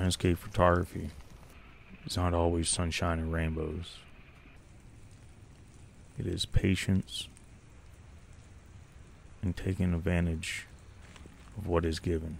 Landscape photography is not always sunshine and rainbows. It is patience and taking advantage of what is given.